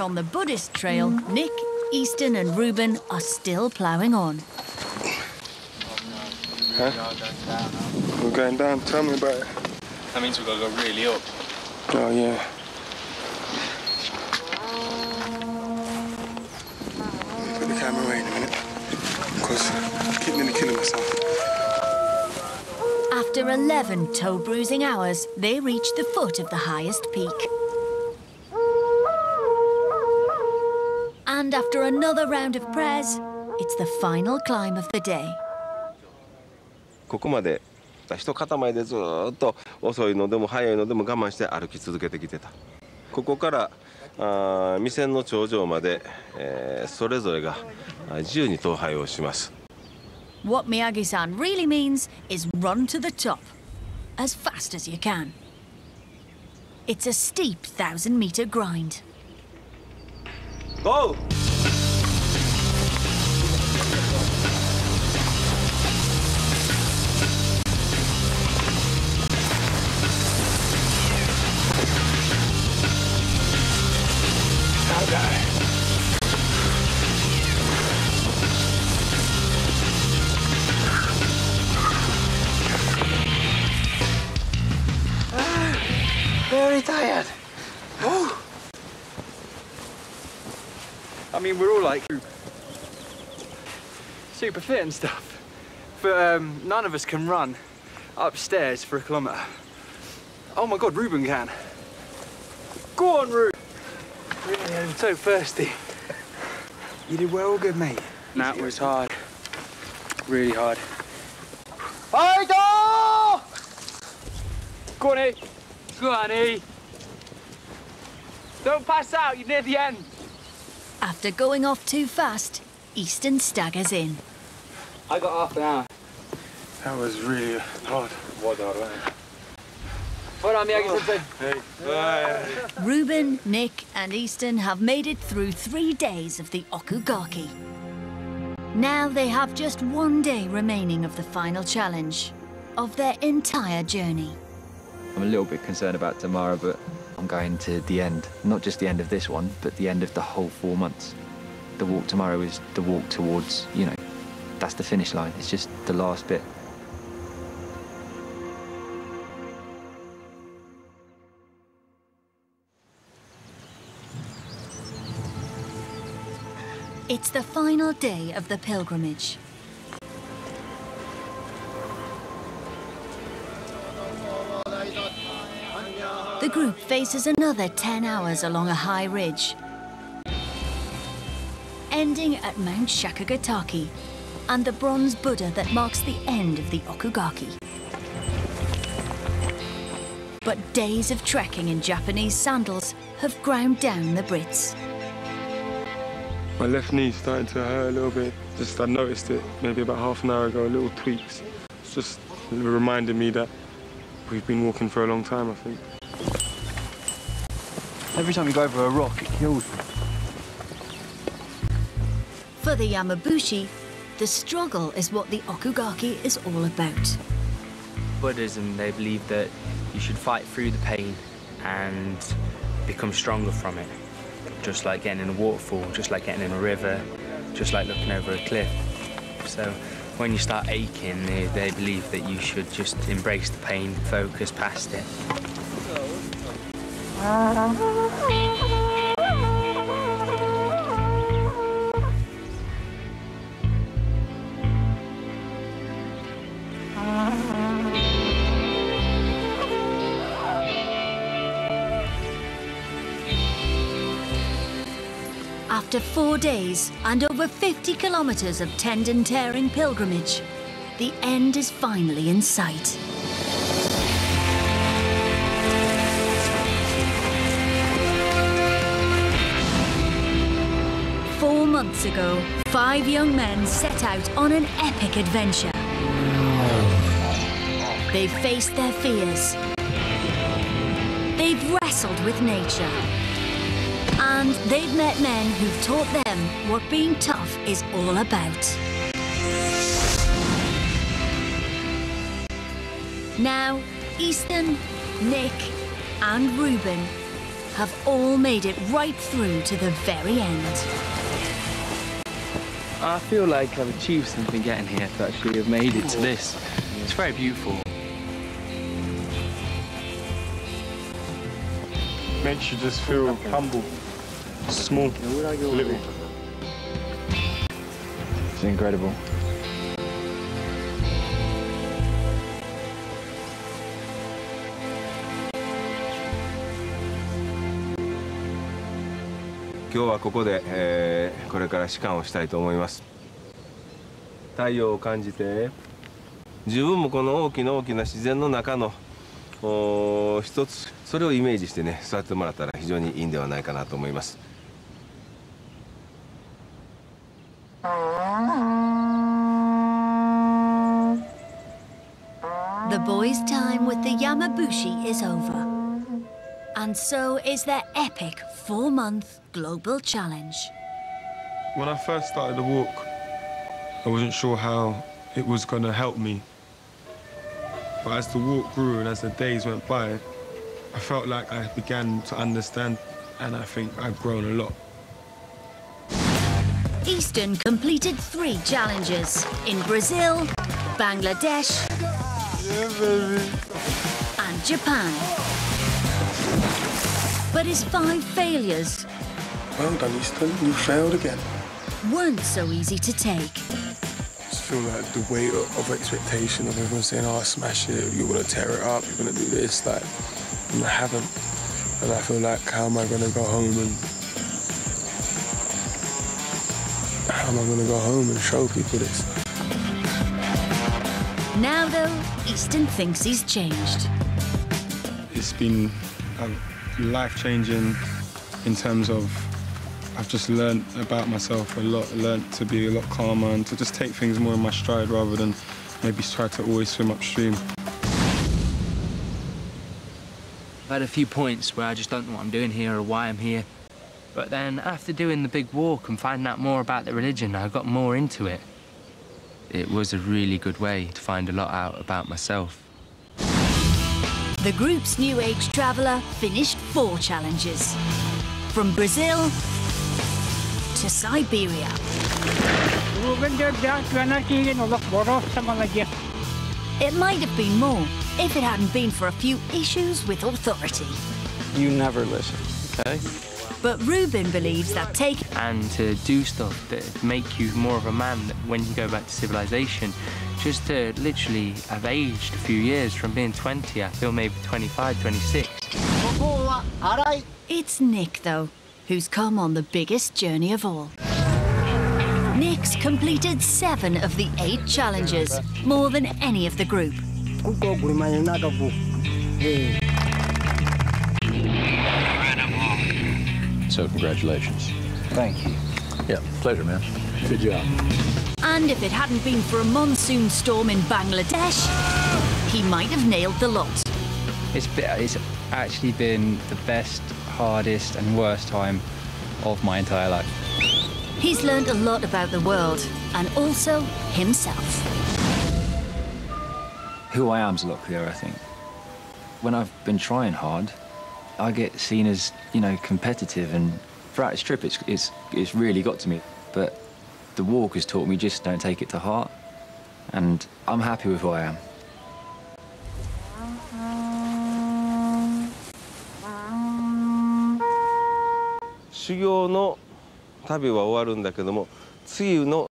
On the Buddhist trail, Nick, Easton and Reuben are still ploughing on. Huh? We're going down. Tell me about it. That means we've got to go really up. Oh, yeah. Put the camera away in a minute. Because I keep nearly killing myself. After 11 toe bruising hours, they reach the foot of the highest peak. And after another round of prayers, it's the final climb of the day. ここまで一塊でずっと遅いのでも早いのでも我慢して歩き続けてきてたここからあ未線の頂上まで、えーそれぞれがあ自由に登拝をします What Miyagi-san really means is run to the top, as fast as you can. It's a steep thousand metre grind. GO! Very tired. Oh. I mean, we're all like super fit and stuff, but um, none of us can run upstairs for a kilometre. Oh my God, Ruben can. Go on, Ruben. Really, I'm so thirsty. You did well, good mate. That was hard. Really hard. Fido! Go on, E. Go on, E. Don't pass out, you're near the end. After going off too fast, Easton staggers in. I got half an hour. That was really hard. What hard, Hold on, Miyagi-sensei. Reuben, Nick, and Easton have made it through three days of the Okugake. Now they have just one day remaining of the final challenge of their entire journey. I'm a little bit concerned about tomorrow, but I'm going to the end. Not just the end of this one, but the end of the whole four months. The walk tomorrow is the walk towards, you know, that's the finish line. It's just the last bit. It's the final day of the pilgrimage. Group faces another 10 hours along a high ridge, ending at Mount Shakagatake and the bronze Buddha that marks the end of the Okugake. But days of trekking in Japanese sandals have ground down the Brits. My left knee's starting to hurt a little bit. Just I noticed it maybe about half an hour ago, a little tweaks. It's just reminding me that we've been walking for a long time, I think. Every time you go over a rock, it kills me. For the Yamabushi, the struggle is what the Okugake is all about. Buddhism, they believe that you should fight through the pain and become stronger from it. Just like getting in a waterfall, just like getting in a river, just like looking over a cliff. So when you start aching, they, they believe that you should just embrace the pain, focus past it. After four days and over 50 kilometres of tendon tearing pilgrimage, the end is finally in sight. Months ago, five young men set out on an epic adventure. They've faced their fears. They've wrestled with nature. And they've met men who've taught them what being tough is all about. Now, Easton, Nick, and Reuben have all made it right through to the very end. I feel like I've achieved something getting here to actually have made it to this. It's very beautiful. Makes you just feel humble, small, little. It's incredible. 今日はここで、えーこれから士官をしたいと思います太陽を感じて自分もこの大きな大きな自然の中のおー一つそれをイメージしてね座ってもらったら非常にいいんではないかなと思います The boys' time with the Yamabushi is over. And so is their epic four month global challenge. When I first started the walk, I wasn't sure how it was going to help me. But as the walk grew and as the days went by, I felt like I began to understand, and I think I've grown a lot. Easton completed three challenges in Brazil, Bangladesh, and Japan. But his five failures Well done, Easton. You failed again. weren't so easy to take. just feel like the weight of, of expectation of everyone saying, oh, smash it, you're going to tear it up, you're going to do this. Like, and I haven't. And I feel like, how am I going to go home and. How am I going to go home and show people this? Now, though, Easton thinks he's changed. It's been uh, life changing in terms of I've just learned about myself a lot, learned to be a lot calmer and to just take things more in my stride rather than maybe try to always swim upstream. I've had a few points where I just don't know what I'm doing here or why I'm here. But then after doing the big walk and finding out more about the religion, I got more into it. It was a really good way to find a lot out about myself. The group's new age traveller finished four challenges from Brazil to Siberia. It might have been more if it hadn't been for a few issues with authority. You never listen, okay? But Ruben believes that take and to do stuff that make you more of a man when you go back to civilization. Just to literally have aged a few years from being 20, I feel maybe 25, 26. It's Nick, though, who's come on the biggest journey of all. Nick's completed seven of the eight challenges, more than any of the group. So congratulations. Thank you. Yeah, pleasure, man. Good job. And if it hadn't been for a monsoon storm in Bangladesh, he might have nailed the lot. It's, be- it's actually been the best, hardest, and worst time of my entire life. He's learned a lot about the world and also himself. Who I am's a lot clearer, I think. When I've been trying hard, I get seen as, you know, competitive, and throughout this trip, it's, it's, it's really got to me. But the walk has taught me just don't take it to heart, and I'm happy with who I am. Shugyō no tabi wa owaru n da kedo tsui no